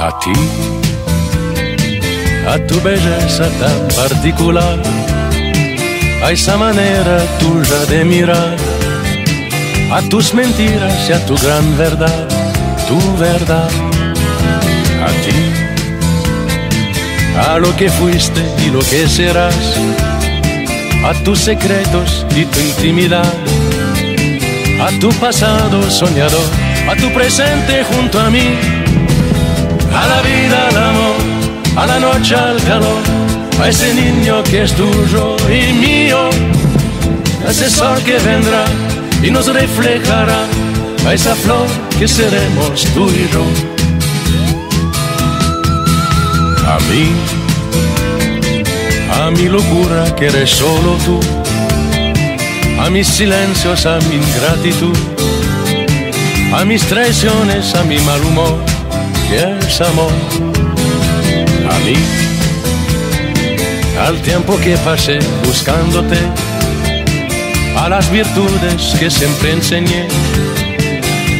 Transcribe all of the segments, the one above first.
a ti, a tu belleza tan particular, a esa manera tuya de mirar, a tus mentiras y a tu gran verdad, tu verdad, a ti, a lo que fuiste y lo que serás, a tus secretos y tu intimidad, a tu pasado soñador, a tu presente junto a mí a la vida, al amor, a la noche, al calor, a ese niño que es tuyo y mío, a ese sol que vendrá y nos reflejará, a esa flor que seremos tú y yo. A mí, a mi locura que eres solo tú, a mis silencios, a mi ingratitud, a mis traiciones, a mi mal humor es amor a mí, al tiempo que pasé buscándote, a las virtudes que siempre enseñé,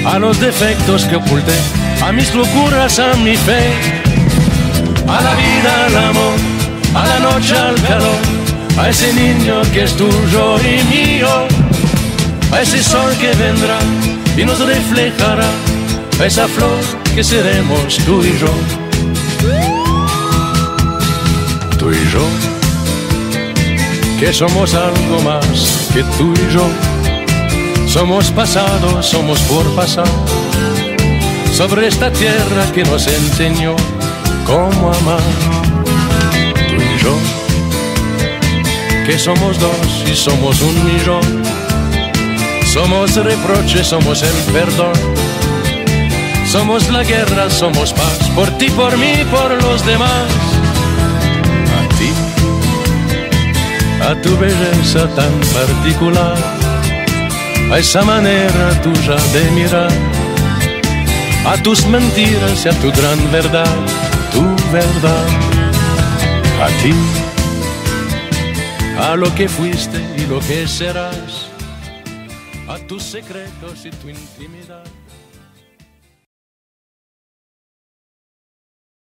a los defectos que oculté, a mis locuras, a mi fe, a la vida, al amor, a la noche, al calor, a ese niño que es tuyo y mío, a ese sol que vendrá y nos reflejará, a esa flor seremos tú y yo. Tú y yo, que somos algo más que tú y yo. Somos pasado, somos por pasar sobre esta tierra que nos enseñó cómo amar. Tú y yo, que somos dos y somos un millón. Somos reproches, somos el perdón somos la guerra, somos paz, por ti, por mí, por los demás. A ti, a tu belleza tan particular, a esa manera tuya de mirar, a tus mentiras y a tu gran verdad, tu verdad. A ti, a lo que fuiste y lo que serás, a tus secretos y tu intimidad.